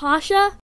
Pasha